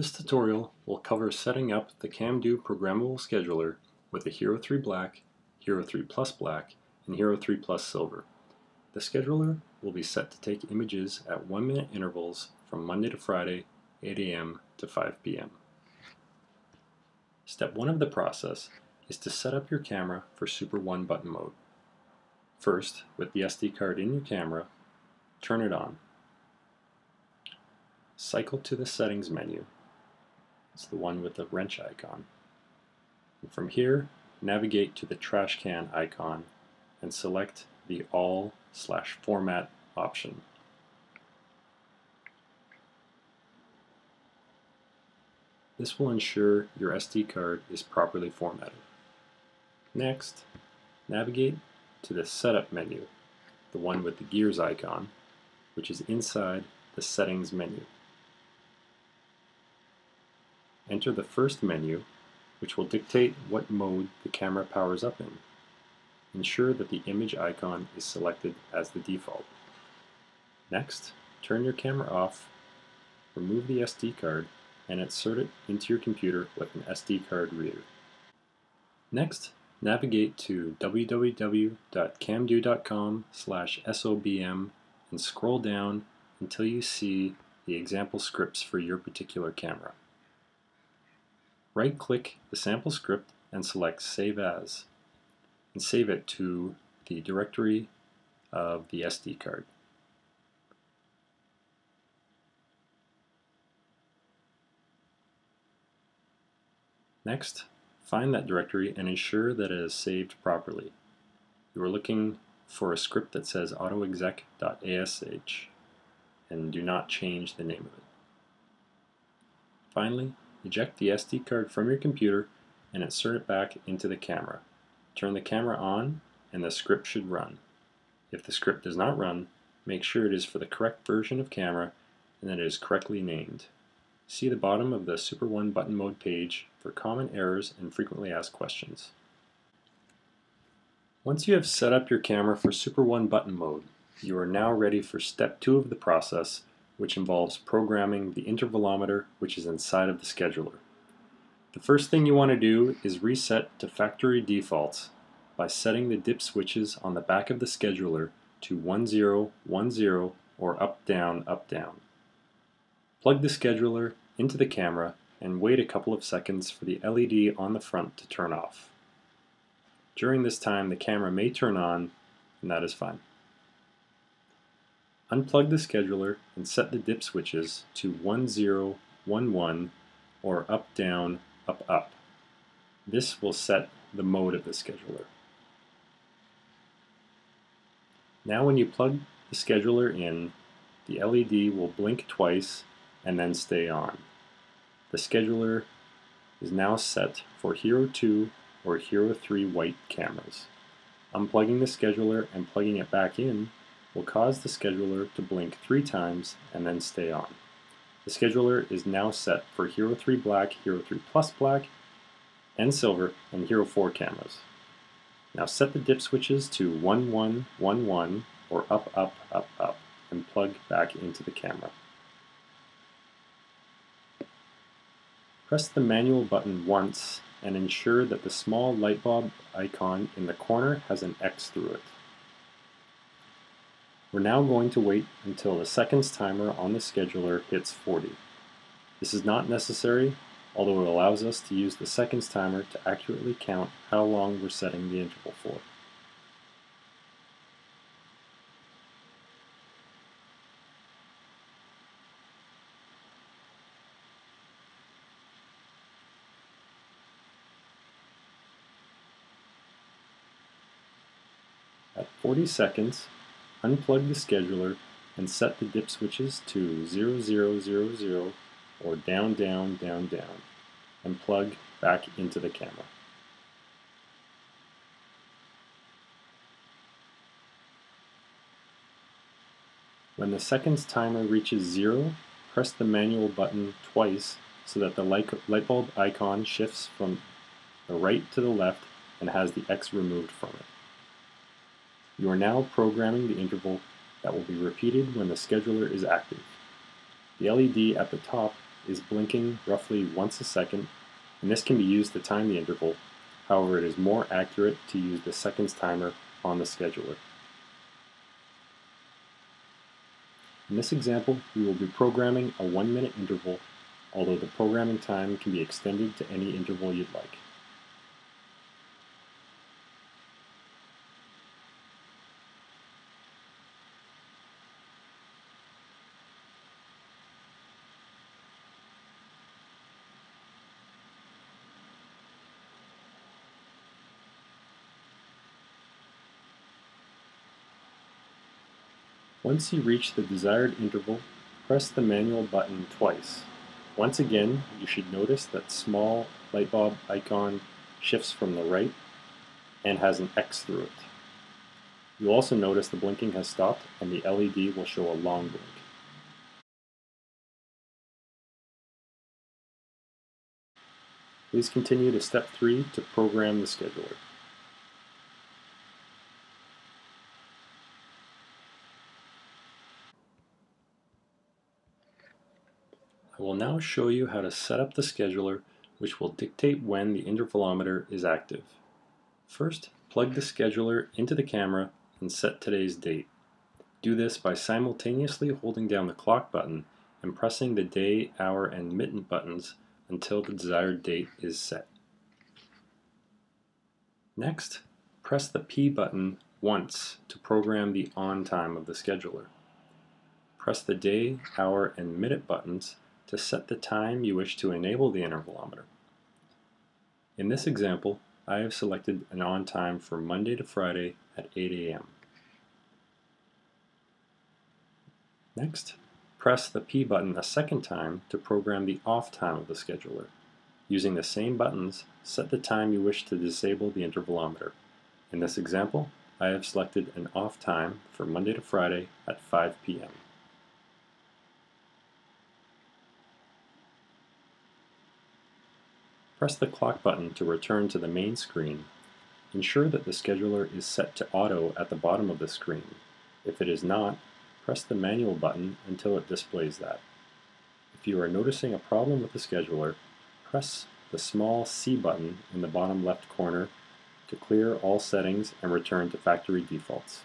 This tutorial will cover setting up the CamDo programmable scheduler with the Hero 3 Black, Hero 3 Plus Black, and Hero 3 Plus Silver. The scheduler will be set to take images at 1 minute intervals from Monday to Friday, 8 a.m. to 5 p.m. Step 1 of the process is to set up your camera for Super 1 button mode. First, with the SD card in your camera, turn it on. Cycle to the settings menu. It's the one with the wrench icon. And from here, navigate to the trash can icon and select the All slash Format option. This will ensure your SD card is properly formatted. Next, navigate to the Setup menu, the one with the gears icon, which is inside the Settings menu. Enter the first menu, which will dictate what mode the camera powers up in. Ensure that the image icon is selected as the default. Next, turn your camera off, remove the SD card, and insert it into your computer with an SD card reader. Next, navigate to www.camdo.com sobm and scroll down until you see the example scripts for your particular camera. Right-click the sample script and select Save As, and save it to the directory of the SD card. Next, find that directory and ensure that it is saved properly. You are looking for a script that says autoexec.ash and do not change the name of it. Finally, eject the SD card from your computer and insert it back into the camera. Turn the camera on and the script should run. If the script does not run, make sure it is for the correct version of camera and that it is correctly named. See the bottom of the Super 1 button mode page for common errors and frequently asked questions. Once you have set up your camera for Super 1 button mode, you are now ready for step 2 of the process, which involves programming the intervalometer which is inside of the scheduler. The first thing you want to do is reset to factory defaults by setting the dip switches on the back of the scheduler to 1010 or up down up down. Plug the scheduler into the camera and wait a couple of seconds for the LED on the front to turn off. During this time the camera may turn on and that is fine. Unplug the scheduler and set the dip switches to 1011 or up down up up. This will set the mode of the scheduler. Now when you plug the scheduler in, the LED will blink twice and then stay on. The scheduler is now set for Hero 2 or Hero 3 white cameras. Unplugging the scheduler and plugging it back in will cause the scheduler to blink three times and then stay on. The scheduler is now set for Hero 3 Black, Hero 3 Plus Black, and Silver, and Hero 4 cameras. Now set the dip switches to 1111 or up, up, up, up, and plug back into the camera. Press the manual button once and ensure that the small light bulb icon in the corner has an X through it. We're now going to wait until the seconds timer on the scheduler hits 40. This is not necessary, although it allows us to use the seconds timer to accurately count how long we're setting the interval for. At 40 seconds, unplug the scheduler and set the dip switches to 0000 or down, down, down, down, and plug back into the camera. When the seconds timer reaches zero, press the manual button twice so that the light bulb icon shifts from the right to the left and has the X removed from it. You are now programming the interval that will be repeated when the scheduler is active. The LED at the top is blinking roughly once a second, and this can be used to time the interval. However, it is more accurate to use the seconds timer on the scheduler. In this example, we will be programming a one minute interval, although the programming time can be extended to any interval you'd like. Once you reach the desired interval, press the manual button twice. Once again, you should notice that small light bulb icon shifts from the right and has an X through it. You'll also notice the blinking has stopped and the LED will show a long blink. Please continue to step 3 to program the scheduler. Will now show you how to set up the scheduler which will dictate when the intervalometer is active. First, plug the scheduler into the camera and set today's date. Do this by simultaneously holding down the clock button and pressing the day, hour, and minute buttons until the desired date is set. Next, press the P button once to program the on time of the scheduler. Press the day, hour, and minute buttons to set the time you wish to enable the intervalometer. In this example, I have selected an on time for Monday to Friday at 8 a.m. Next, press the P button a second time to program the off time of the scheduler. Using the same buttons, set the time you wish to disable the intervalometer. In this example, I have selected an off time for Monday to Friday at 5 p.m. Press the clock button to return to the main screen. Ensure that the scheduler is set to auto at the bottom of the screen. If it is not, press the manual button until it displays that. If you are noticing a problem with the scheduler, press the small C button in the bottom left corner to clear all settings and return to factory defaults.